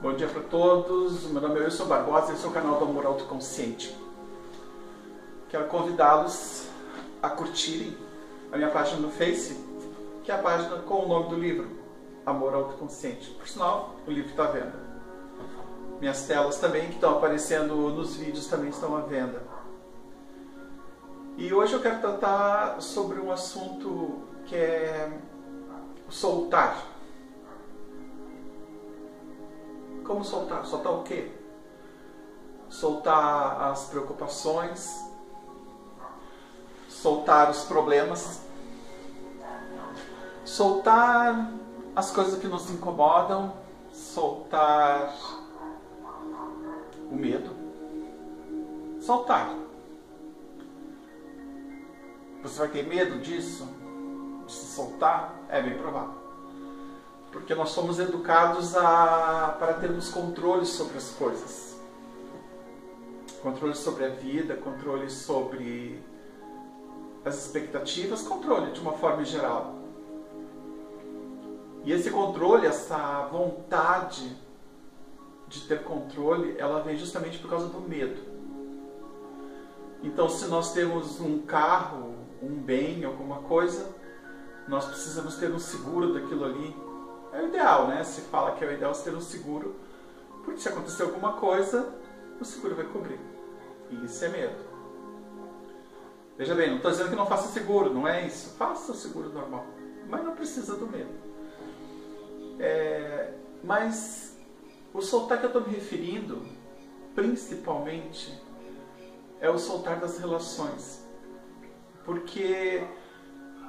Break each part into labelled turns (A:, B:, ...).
A: Bom dia para todos, meu nome é Wilson Barbosa e esse é o canal do Amor Autoconsciente. Quero convidá-los a curtirem a minha página no Face, que é a página com o nome do livro, Amor Autoconsciente. Por sinal, o livro está à venda. Minhas telas também, que estão aparecendo nos vídeos, também estão à venda. E hoje eu quero tratar sobre um assunto que é soltar Como soltar? Soltar o quê? Soltar as preocupações, soltar os problemas, soltar as coisas que nos incomodam, soltar o medo, soltar. Você vai ter medo disso? De se soltar? É bem provável porque nós somos educados a, para termos controle sobre as coisas. Controle sobre a vida, controle sobre as expectativas, controle de uma forma geral. E esse controle, essa vontade de ter controle, ela vem justamente por causa do medo. Então, se nós temos um carro, um bem, alguma coisa, nós precisamos ter um seguro daquilo ali, é o ideal, né? Se fala que é o ideal ter um seguro, porque se acontecer alguma coisa, o seguro vai cobrir. E isso é medo. Veja bem, não estou dizendo que não faça seguro, não é isso. Faça o seguro normal, mas não precisa do medo. É, mas o soltar que eu estou me referindo, principalmente, é o soltar das relações. Porque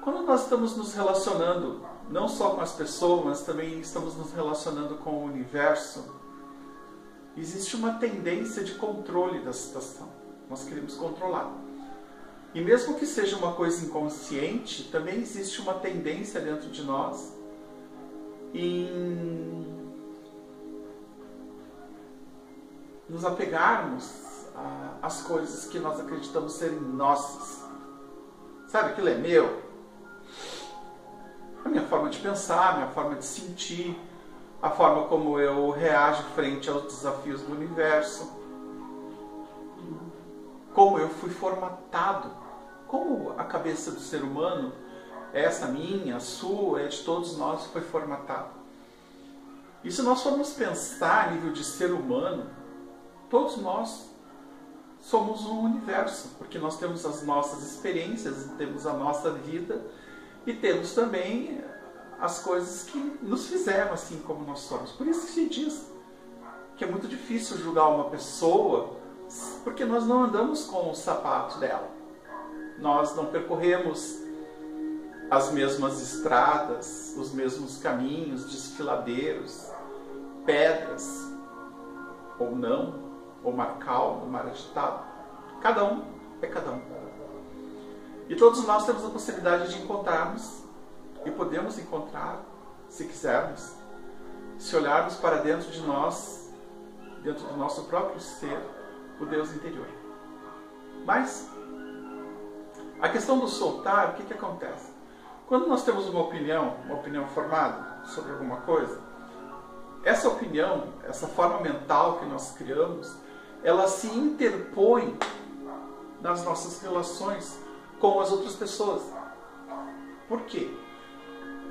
A: quando nós estamos nos relacionando não só com as pessoas, mas também estamos nos relacionando com o universo, existe uma tendência de controle da situação. Nós queremos controlar. E mesmo que seja uma coisa inconsciente, também existe uma tendência dentro de nós em nos apegarmos às coisas que nós acreditamos serem nossas. Sabe, aquilo é meu, a minha forma de pensar, a minha forma de sentir, a forma como eu reajo frente aos desafios do universo, como eu fui formatado, como a cabeça do ser humano, essa minha, a sua, é de todos nós, foi formatada. E se nós formos pensar a nível de ser humano, todos nós somos um universo, porque nós temos as nossas experiências, temos a nossa vida e temos também as coisas que nos fizeram assim como nós somos. Por isso que se diz que é muito difícil julgar uma pessoa porque nós não andamos com o sapato dela. Nós não percorremos as mesmas estradas, os mesmos caminhos, desfiladeiros, pedras, ou não, ou mar calmo, mar agitado. Cada um é cada um. E todos nós temos a possibilidade de encontrarmos, e podemos encontrar, se quisermos, se olharmos para dentro de nós, dentro do nosso próprio ser, o Deus interior. Mas, a questão do soltar, o que, que acontece? Quando nós temos uma opinião, uma opinião formada sobre alguma coisa, essa opinião, essa forma mental que nós criamos, ela se interpõe nas nossas relações com as outras pessoas. Por quê?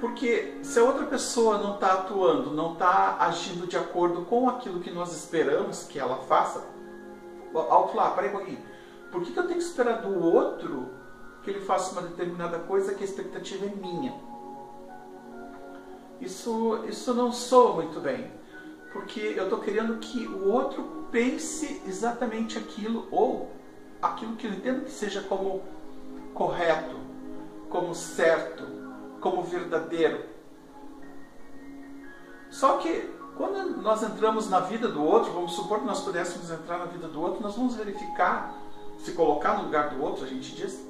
A: Porque se a outra pessoa não está atuando, não está agindo de acordo com aquilo que nós esperamos que ela faça, alto lá, peraí um pouquinho. Por que, que eu tenho que esperar do outro que ele faça uma determinada coisa que a expectativa é minha? Isso, isso não soa muito bem, porque eu estou querendo que o outro pense exatamente aquilo ou aquilo que eu entendo que seja como correto, como certo, como verdadeiro. Só que quando nós entramos na vida do outro, vamos supor que nós pudéssemos entrar na vida do outro, nós vamos verificar, se colocar no lugar do outro, a gente diz,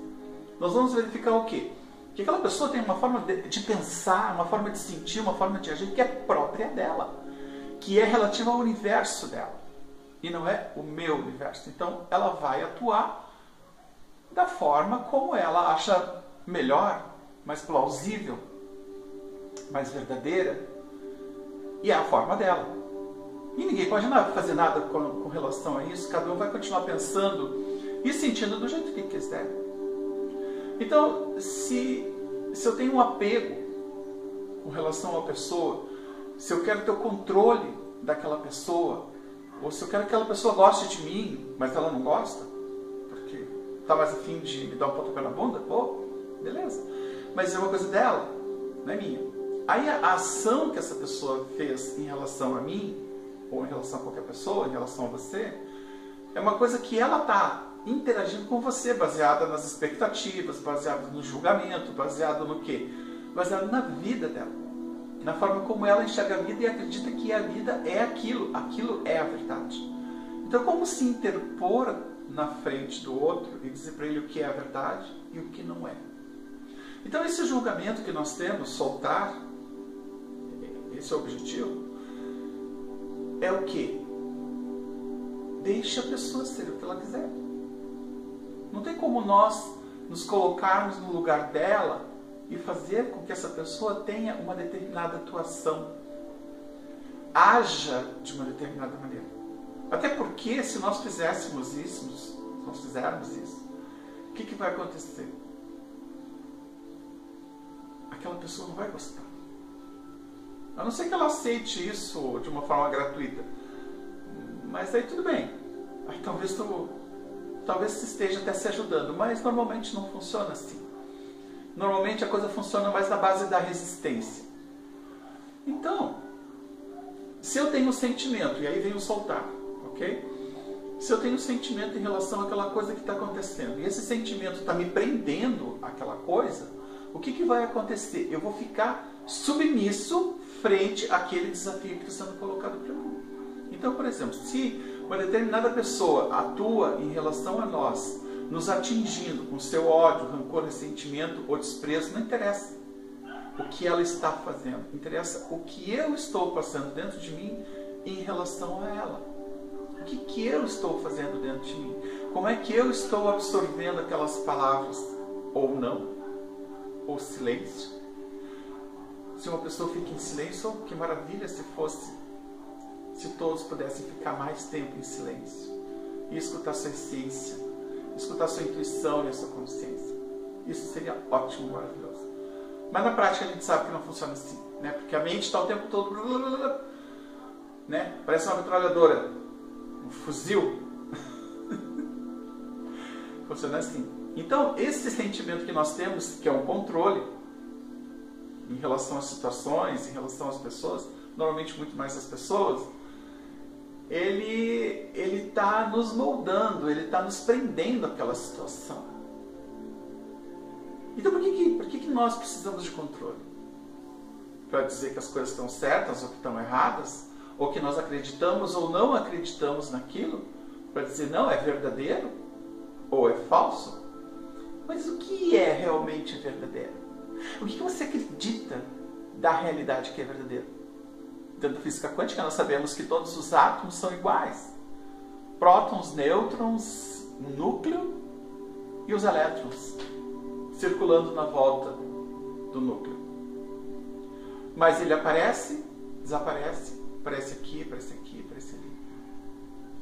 A: nós vamos verificar o quê? Que aquela pessoa tem uma forma de, pensar, uma forma de sentir, uma forma de agir que é própria dela, que é relativa ao universo dela e não é o meu universo. Então ela vai atuar da forma como ela acha melhor, mais plausível, mais verdadeira. E é a forma dela. E ninguém pode fazer nada com, com relação a isso, cada um vai continuar pensando e sentindo do jeito que quiser. Então, se, se eu tenho um apego com relação a uma pessoa, se eu quero ter o controle daquela pessoa, ou se eu quero que aquela pessoa goste de mim, mas ela não gosta, está mais afim de me dar um pontapé na bunda, pô, beleza. Mas é uma coisa dela, não é minha. Aí a ação que essa pessoa fez em relação a mim, ou em relação a qualquer pessoa, em relação a você, é uma coisa que ela está interagindo com você, baseada nas expectativas, baseada no julgamento, baseado no quê? Baseado na vida dela. Na forma como ela enxerga a vida e acredita que a vida é aquilo, aquilo é a verdade. Então, como se interpor na frente do outro e dizer para ele o que é a verdade e o que não é? Então, esse julgamento que nós temos, soltar, esse é objetivo, é o que? Deixa a pessoa ser o que ela quiser. Não tem como nós nos colocarmos no lugar dela e fazer com que essa pessoa tenha uma determinada atuação, haja de uma determinada maneira. Até porque se nós fizéssemos isso, se nós fizermos isso, o que, que vai acontecer? Aquela pessoa não vai gostar. A não ser que ela aceite isso de uma forma gratuita. Mas aí tudo bem. Aí talvez tu talvez você esteja até se ajudando, mas normalmente não funciona assim. Normalmente a coisa funciona mais na base da resistência. Então, se eu tenho um sentimento, e aí vem o soltar, ok? Se eu tenho um sentimento em relação àquela coisa que está acontecendo, e esse sentimento está me prendendo àquela coisa, o que, que vai acontecer? Eu vou ficar submisso frente àquele desafio que está sendo colocado para mim. Então, por exemplo, se uma determinada pessoa atua em relação a nós, nos atingindo com seu ódio, rancor, ressentimento ou desprezo, não interessa o que ela está fazendo, interessa o que eu estou passando dentro de mim em relação a ela. Que, que eu estou fazendo dentro de mim? Como é que eu estou absorvendo aquelas palavras? Ou não? Ou silêncio? Se uma pessoa fica em silêncio, que maravilha se fosse se todos pudessem ficar mais tempo em silêncio e escutar sua essência, escutar sua intuição e a sua consciência. Isso seria ótimo, maravilhoso. Mas na prática a gente sabe que não funciona assim, né? Porque a mente está o tempo todo, né? Parece uma metralhadora, um fuzil. funciona assim. Então, esse sentimento que nós temos, que é um controle em relação às situações, em relação às pessoas, normalmente muito mais às pessoas, ele ele está nos moldando, ele está nos prendendo àquela situação. Então por que, que, por que, que nós precisamos de controle? Para dizer que as coisas estão certas ou que estão erradas? Ou que nós acreditamos ou não acreditamos naquilo? Para dizer não, é verdadeiro ou é falso? Mas o que é realmente verdadeiro? O que, você acredita da realidade que é verdadeiro? dentro da física quântica, nós sabemos que todos os átomos são iguais. Prótons, nêutrons, núcleo e os elétrons circulando na volta do núcleo. Mas ele aparece, desaparece, aparece aqui, aparece aqui, aparece ali.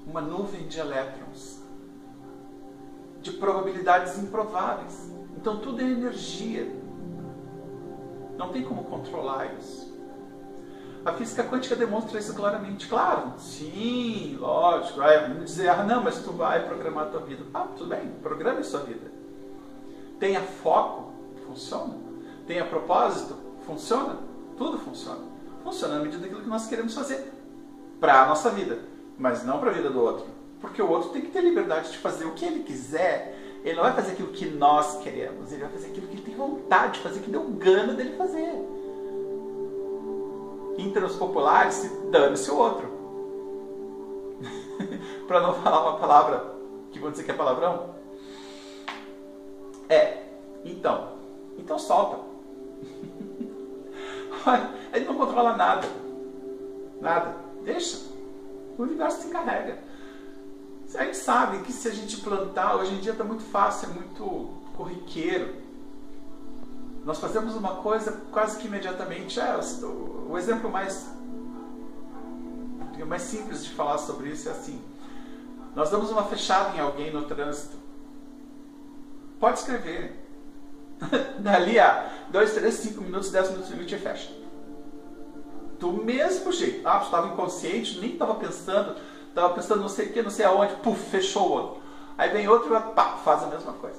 A: Uma nuvem de elétrons, de probabilidades improváveis. Então tudo é energia. Não tem como controlar isso. A física quântica demonstra isso claramente. Claro, sim, lógico. Vamos dizer, ah, não, mas tu vai programar a tua vida. Ah, tudo bem, programe a sua vida. Tenha foco, funciona. Tenha propósito, funciona. Tudo funciona. Funciona na medida daquilo que nós queremos fazer para a nossa vida, mas não para a vida do outro. Porque o outro tem que ter liberdade de fazer o que ele quiser. Ele não vai fazer aquilo que nós queremos, ele vai fazer aquilo que ele tem vontade de fazer, que deu gana dele fazer em termos populares, se dane-se o outro. para não falar uma palavra que vou dizer que é palavrão. É, então, então solta. Ele não controla nada. Nada. Deixa. O universo se encarrega. A gente sabe que se a gente plantar, hoje em dia está muito fácil, é muito corriqueiro nós fazemos uma coisa quase que imediatamente. É, o, exemplo mais mais simples de falar sobre isso é assim. Nós damos uma fechada em alguém no trânsito. Pode escrever. Dali a 2, 3, 5 minutos, 10 minutos, a gente fecha. Do mesmo jeito. Ah, estava inconsciente, nem estava pensando, estava pensando não sei o que, não sei aonde, puf, fechou o outro. Aí vem outro e pá, faz a mesma coisa.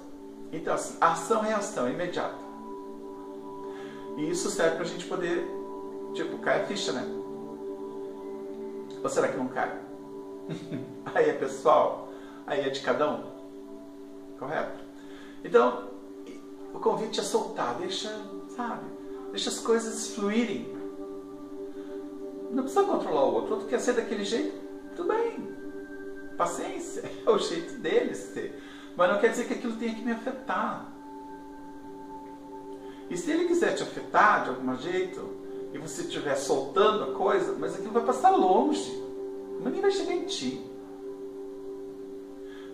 A: Então, assim, ação-reação, é imediata. E isso serve para a gente poder, tipo, cair a ficha, né? Ou será que não cai? aí é pessoal, aí é de cada um. Correto? Então, o convite é soltar, deixa, sabe? Deixa as coisas fluírem. Não precisa controlar o outro. O outro quer ser daquele jeito, tudo bem. Paciência, é o jeito dele ser. Mas não quer dizer que aquilo tenha que me afetar. E se ele quiser te afetar de algum jeito, e você estiver soltando a coisa, mas aquilo vai passar longe. Ninguém vai chegar em ti.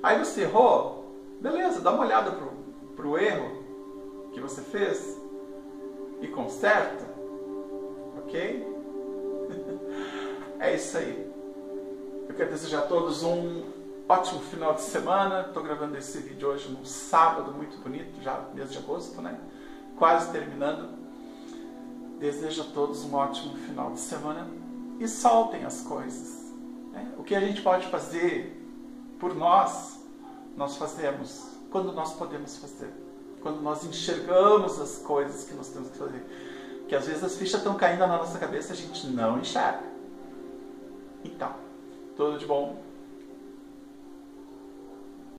A: Aí você errou, beleza, dá uma olhada pro, pro erro que você fez e conserta, ok? é isso aí. Eu quero desejar a todos um ótimo final de semana. Estou gravando esse vídeo hoje num sábado muito bonito, já mês de agosto, né? Quase terminando. Desejo a todos um ótimo final de semana e soltem as coisas. Né? O que a gente pode fazer por nós, nós fazemos quando nós podemos fazer. Quando nós enxergamos as coisas que nós temos que fazer. Que às vezes as fichas estão caindo na nossa cabeça e a gente não enxerga. Então, tudo de bom